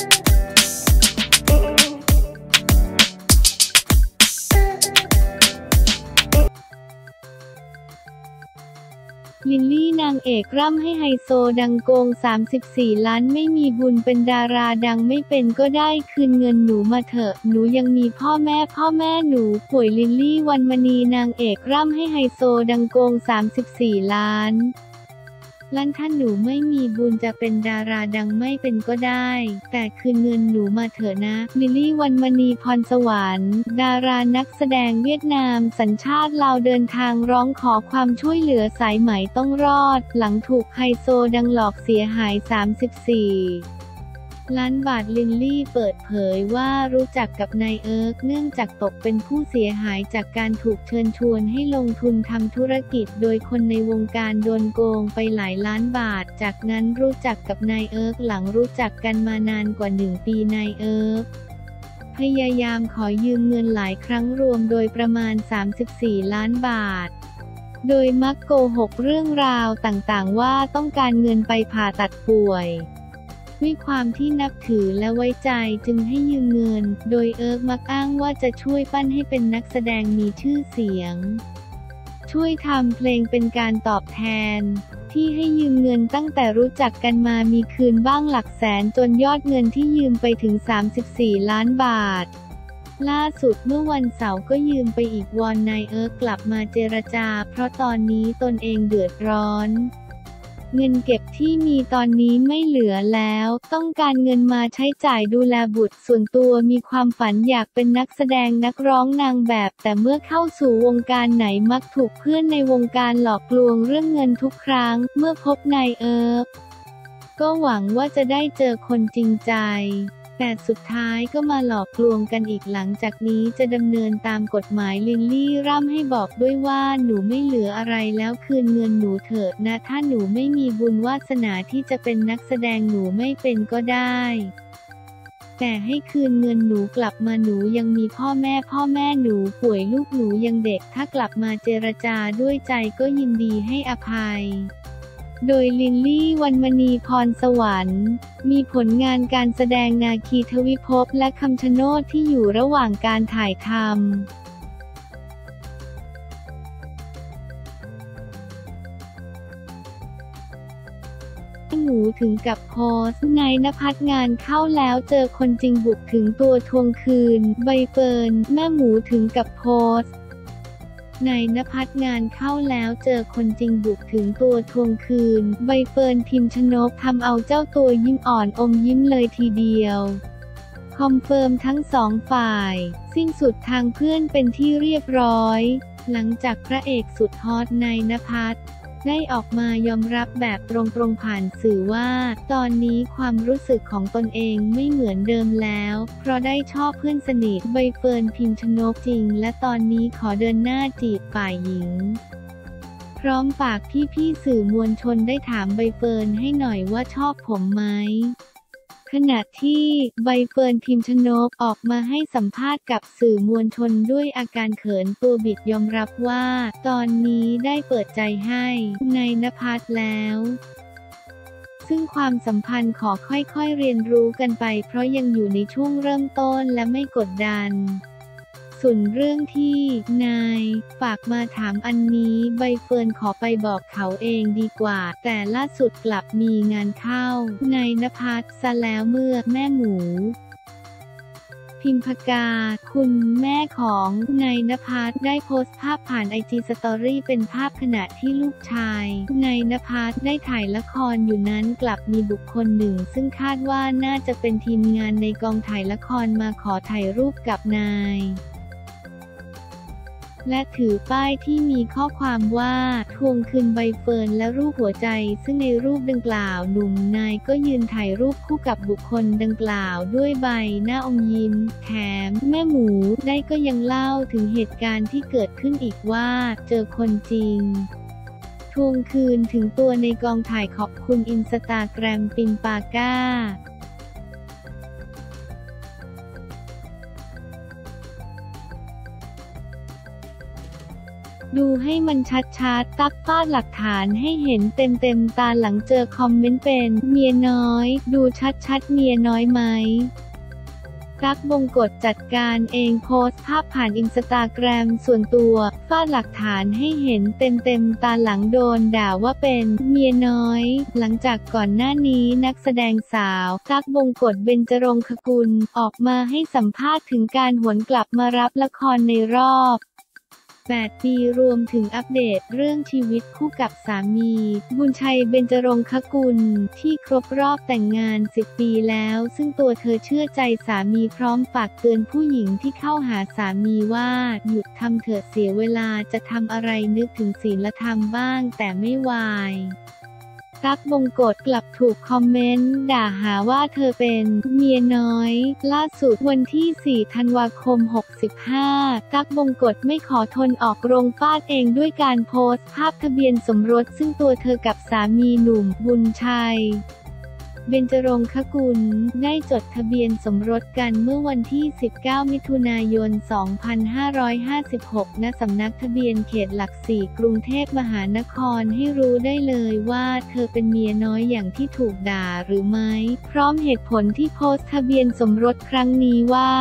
ลิลลี่นางเอกร่ำไห้ไฮโซดังโกง 34 ล้านไม่มีบุญเป็นดาราดังไม่เป็นก็ได้คืนเงินหนูมาเถอะ หนูยังมีพ่อแม่พ่อแม่หนูป่วยลิลลี่วันมณีนางเอกร่ำไห้ไฮโซดังโกง 34 ล้าน ลั่นถ้าหนูไม่มีบุญจะเป็นดาราดังไม่เป็นก็ได้ แต่คืนเงินหนูมาเถอะนะ ลิลลี่วันมณีพรสวรรค์ ดารานักแสดงเวียดนาม สัญชาติลาวเดินทางร้องขอความช่วยเหลือสายไหมต้องรอด หลังถูกไฮโซดังหลอกเสียหาย 34 ล้านบาทลิลลี่เปิดเผยว่ารู้จักกับนายเอิร์กเนื่องจากตกเป็นผู้เสียหายจากการถูกเชิญชวนให้ลงทุนทำธุรกิจโดยคนในวงการโดนโกงไปหลายล้านบาท จากนั้นรู้จักกับนายเอิร์กหลังรู้จักกันมานานกว่าหนึ่งปีนายเอิร์กพยายามขอยืมเงินหลายครั้งรวมโดยประมาณ 34 ล้านบาทโดยมักโกหกเรื่องราวต่างๆ ว่าต้องการเงินไปผ่าตัดป่วย ด้วยความที่นับถือและไว้ใจจึงให้ยืมเงิน โดยเอิร์กมักอ้างว่าจะช่วยปั้นให้เป็นนักแสดงมีชื่อเสียง ช่วยทำเพลงเป็นการตอบแทน ที่ให้ยืมเงินตั้งแต่รู้จักกันมามีคืนบ้างหลักแสนจนยอดเงินที่ยืมไปถึง 34 ล้านบาทล่าสุดเมื่อวันเสาร์ก็ยืมไปอีกวอนนายเอิร์กกลับมาเจรจา เพราะตอนนี้ตนเองเดือดร้อน เงินเก็บที่มีตอนนี้ไม่เหลือแล้ว ต้องการเงินมาใช้จ่ายดูแลบุตรส่วนตัวมีความฝันอยากเป็นนักแสดงนักร้องนางแบบ แต่เมื่อเข้าสู่วงการไหนมักถูกเพื่อนในวงการหลอกลวงเรื่องเงินทุกครั้ง เมื่อพบนายเอิร์ฟก็หวังว่าจะได้เจอคนจริงใจ แต่สุดท้ายก็มาหลอกลวงกันอีกหลังจากนี้จะดำเนินตามกฎหมายลินลี่ร่ำให้บอกด้วยว่าหนูไม่เหลืออะไรแล้วคืนเงินหนูเถิดนะ ถ้าหนูไม่มีบุญวาสนาที่จะเป็นนักแสดงหนูไม่เป็นก็ได้แต่ให้คืนเงินหนูกลับมาหนูยังมีพ่อแม่พ่อแม่หนูป่วยลูกหนูยังเด็กถ้ากลับมาเจรจาด้วยใจก็ยินดีให้อภัย โดยลินลี่วันมณีพรสวรรค์ มีผลงานการแสดงนาคีทวิภพและคำชะโนดที่อยู่ระหว่างการถ่ายทำหมูถึงกับโพสในนภัสงานเข้าแล้วเจอคนจริงบุกถึงตัวทวงคืน ใบเฟิร์นแม่หมูถึงกับโพส นาย ณภัทรงานเข้าแล้วเจอคนจริงบุกถึงตัวทวงคืน ใบเฟิร์นพิมชนกทำเอาเจ้าตัวยิ้มอ่อนอมยิ้มเลยทีเดียว confirm ทั้งสองฝ่าย สิ้นสุดทางเพื่อนเป็นที่เรียบร้อย หลังจากพระเอกสุดฮอตนาย ณภัทร ได้ออกมายอมรับแบบตรงๆผ่านสื่อว่า ตอนนี้ความรู้สึกของตนเองไม่เหมือนเดิมแล้ว เพราะได้ชอบเพื่อนสนิทใบเฟิร์นพิมชนกจริง และตอนนี้ขอเดินหน้าจีบฝ่ายหญิงพร้อมฝากพี่ๆสื่อมวลชนได้ถามใบเฟิร์นให้หน่อยว่าชอบผมไหม ขณะที่ใบเฟิร์นพิมชนกออกมาให้สัมภาษณ์กับสื่อมวลชนด้วยอาการเขินตัวบิดยอมรับว่า ตอนนี้ได้เปิดใจให้ในนภัสแล้วซึ่งความสัมพันธ์ขอค่อยๆเรียนรู้กันไป เพราะยังอยู่ในช่วงเริ่มต้นและไม่กดดัน ส่วนเรื่องที่นายฝากมาถามอันนี้ใบเฟิร์นขอไปบอกเขาเองดีกว่า แต่ล่าสุดกลับมีงานเข้านายนภัสซะแล้วเมื่อแม่หมูพิมพกา คุณแม่ของนายนภัสได้โพสต์ภาพผ่านไอจีสตอรี่เป็นภาพขณะที่ลูกชายนายนภัสได้ถ่ายละครอยู่นั้นกลับมีบุคคลหนึ่ง ซึ่งคาดว่าน่าจะเป็นทีมงานในกองถ่ายละครมาขอถ่ายรูปกับนาย และถือป้ายที่มีข้อความว่าทวงคืนใบเฟิร์นและรูปหัวใจ ซึ่งในรูปดังกล่าวหนุ่มนายก็ยืนถ่ายรูปคู่กับบุคคลดังกล่าวด้วยใบหน้าอมยิ้มแถม แม่หมูได้ก็ยังเล่าถึงเหตุการณ์ที่เกิดขึ้นอีกว่าเจอคนจริงทวงคืนถึงตัวในกองถ่ายขอบคุณอินสตาแกรมปินปาก้า ดูให้มันชัดๆ ตักฟาดหลักฐานให้เห็นเต็มๆ ตาหลังเจอคอมเมนต์เป็น เมียน้อย ดูชัดๆ เมียน้อยไหมตักบงกฎจัดการเองโพสต์ภาพผ่านอินสตาแกรมส่วนตัวฟาดหลักฐานให้เห็นเต็มๆ ตาหลังโดนด่าว่าเป็นเมียน้อย หลังจากก่อนหน้านี้นักแสดงสาวตักบงกฎเบญจรงคกุลออกมาให้สัมภาษณ์ถึงการหวนกลับมารับละครในรอบ 8 ปีรวมถึงอัปเดตเรื่องชีวิตคู่กับสามี บุญชัยเบญจรงคกุล ที่ครบรอบแต่งงาน 10 ปีแล้ว ซึ่งตัวเธอเชื่อใจสามีพร้อมฝากเตือนผู้หญิงที่เข้าหาสามีว่า หยุดทำเถอะเสียเวลาจะทำอะไรนึกถึงศีลธรรมบ้างแต่ไม่วาย ตั๊กบงกฎกลับถูกคอมเมนต์ด่าหาว่าเธอเป็นเมียน้อย ล่าสุดวันที่ 4 ธันวาคม 65 ตั๊กบงกฎไม่ขอทนออกโรงฟาดเองด้วยการโพสต์ภาพทะเบียนสมรสซึ่งตัวเธอกับสามีหนุ่มบุญชัย เบญจรงคกุล ได้จดทะเบียนสมรสกันเมื่อวันที่ 19 มิถุนายน 2556 ณ สำนักทะเบียนเขตหลักสี่กรุงเทพมหานครให้รู้ได้เลยว่าเธอเป็นเมียน้อยอย่างที่ถูกด่าหรือไม่ พร้อมเหตุผลที่โพสต์ทะเบียนสมรสครั้งนี้ว่า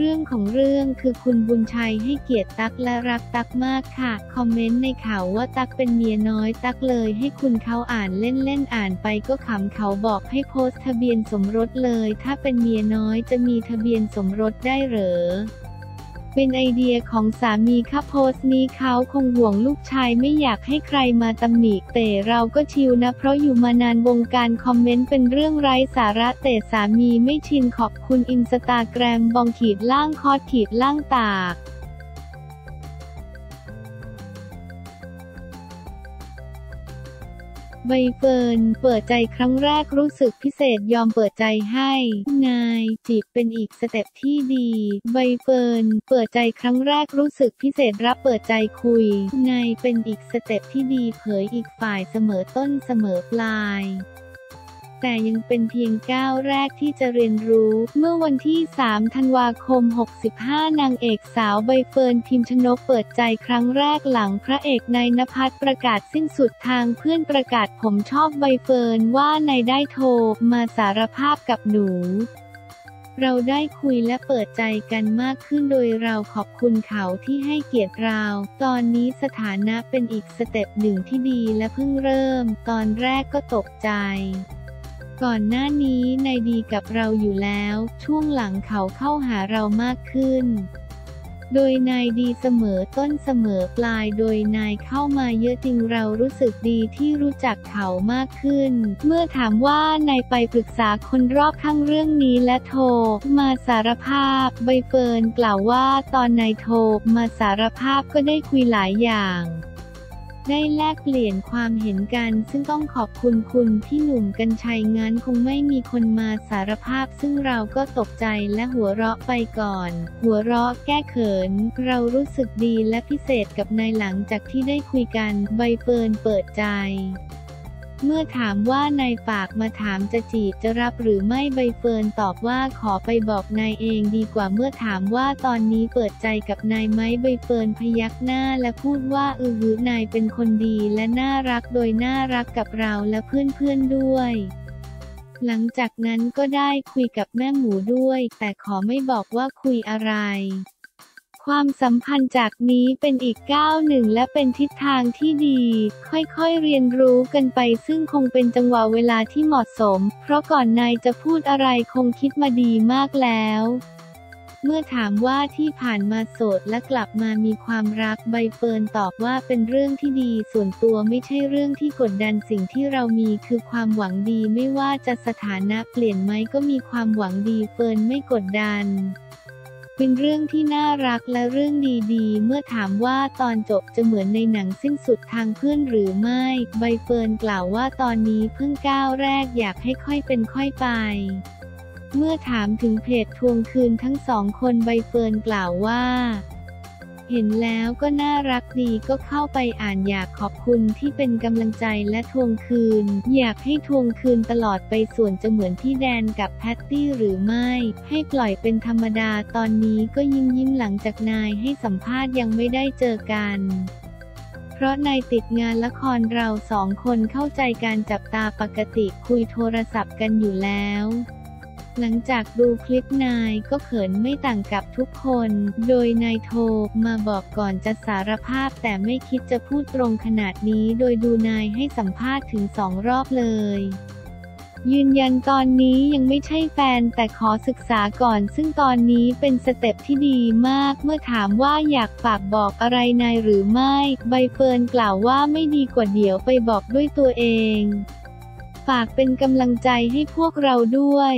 เรื่องของเรื่องคือคุณบุญชัยให้เกียรติตักและรักตักมากค่ะ คอมเมนต์ในข่าวว่าตักเป็นเมียน้อยตักเลยให้คุณเขาอ่านเล่นๆอ่านไปก็ขำเขาบอกให้โพสต์ทะเบียนสมรสเลย ถ้าเป็นเมียน้อยจะมีทะเบียนสมรสได้เหรอ เป็นไอเดียของสามีค่ะโพสต์นี้เขาคงห่วงลูกชายไม่อยากให้ใครมาตำหนิแต่เราก็ชินนะเพราะอยู่มานานวงการคอมเมนต์เป็นเรื่องไร้สาระแต่สามีไม่ชินขอบคุณอินสตาแกรมบองขีดล่างคอดขีดล่างตาก ใบเฟิร์นเปิดใจครั้งแรกรู้สึกพิเศษยอมเปิดใจให้ นายจีบเป็นอีกสเต็ปที่ดี ใบเฟิร์นเปิดใจครั้งแรกรู้สึกพิเศษรับเปิดใจคุย นายเป็นอีกสเต็ปที่ดีเผยอีกฝ่ายเสมอต้นเสมอปลาย แต่ยังเป็นเพียงก้าวแรกที่จะเรียนรู้ เมื่อวันที่ 3 ธันวาคม 65 นางเอกสาวใบเฟิร์นพิมชนกเปิดใจครั้งแรกหลังพระเอกนายนภัสประกาศสิ้นสุดทางเพื่อนประกาศผมชอบใบเฟิร์นว่านายได้โทรมาสารภาพกับหนูเราได้คุยและเปิดใจกันมากขึ้นโดยเราขอบคุณเขาที่ให้เกียรติเรา ตอนนี้สถานะเป็นอีกสเต็ปหนึ่งที่ดีและเพิ่งเริ่ม ตอนแรกก็ตกใจ ก่อนหน้านี้นายดีกับเราอยู่แล้ว ช่วงหลังเขาเข้าหาเรามากขึ้น โดยนายดีเสมอต้นเสมอปลาย โดยนายเข้ามาเยอะจริงเรารู้สึกดีที่รู้จักเขามากขึ้น เมื่อถามว่านายไปปรึกษาคนรอบข้างเรื่องนี้และโทร มาสารภาพ ใบเฟิร์นกล่าวว่าตอนนายโทรมาสารภาพก็ได้คุยหลายอย่าง ได้แลกเปลี่ยนความเห็นกัน ซึ่งต้องขอบคุณคุณพี่หนุ่มกัญชัยงั้นคงไม่มีคนมาสารภาพ ซึ่งเราก็ตกใจและหัวเราะไปก่อน หัวเราะแก้เขิน เรารู้สึกดีและพิเศษกับนายหลังจากที่ได้คุยกัน ใบเฟิร์นเปิดใจ เมื่อถามว่านายฝากมาถามจะจีบจะรับหรือไม่ใบเฟิร์นตอบว่าขอไปบอกนายเองดีกว่าเมื่อถามว่าตอนนี้เปิดใจกับนายไหมใบเฟิร์นพยักหน้าและพูดว่าอือหือนายเป็นคนดีและน่ารักโดยน่ารักกับเราและเพื่อนๆด้วยหลังจากนั้นก็ได้คุยกับแม่หมูด้วย แต่ขอไม่บอกว่าคุยอะไร ความสัมพันธ์จากนี้เป็นอีกก้าวหนึ่งและเป็นทิศทางที่ดี ค่อยๆเรียนรู้กันไปซึ่งคงเป็นจังหวะเวลาที่เหมาะสม เพราะก่อนนายจะพูดอะไรคงคิดมาดีมากแล้วเมื่อถามว่าที่ผ่านมาโสดและกลับมามีความรักใบเฟิร์นตอบว่าเป็นเรื่องที่ดีส่วนตัวไม่ใช่เรื่องที่กดดันสิ่งที่เรามีคือความหวังดีไม่ว่าจะสถานะเปลี่ยนไหมก็มีความหวังดีเฟิร์นไม่กดดัน เป็นเรื่องที่น่ารักและเรื่องดีๆ เมื่อถามว่าตอนจบจะเหมือนในหนังสิ้นสุดทางเพื่อนหรือไม่ ใบเฟิร์นกล่าวว่าตอนนี้เพิ่งก้าวแรกอยากให้ค่อยเป็นค่อยไปเมื่อถามถึงเพจทวงคืนทั้งสองคนใบเฟิร์นกล่าวว่า เห็นแล้วก็น่ารักดีก็เข้าไปอ่านอยากขอบคุณที่เป็นกำลังใจและทวงคืน อยากให้ทวงคืนตลอดไปส่วนจะเหมือนพี่แดนกับแพตตี้หรือไม่ ให้ปล่อยเป็นธรรมดาตอนนี้ก็ยิ้มยิ้มหลังจากนายให้สัมภาษณ์ยังไม่ได้เจอกันเพราะนายติดงานละครเราสองคนเข้าใจการจับตาปกติคุยโทรศัพท์กันอยู่แล้ว หลังจากดูคลิปนายก็เขินไม่ต่างกับทุกคน โดยนายโทรมาบอกก่อนจะสารภาพแต่ไม่คิดจะพูดตรงขนาดนี้ โดยดูนายให้สัมภาษณ์ถึงสองรอบเลยืนยันตอนนี้ยังไม่ใช่แฟนแต่ขอศึกษาก่อน ซึ่งตอนนี้เป็นสเต็ปที่ดีมาก เมื่อถามว่าอยากฝากบอกอะไรนายหรือไม่ ใบเฟิร์นกล่าวว่าไม่ดีกว่าเดี๋ยวไปบอกด้วยตัวเอง ฝากเป็นกำลังใจให้พวกเราด้วย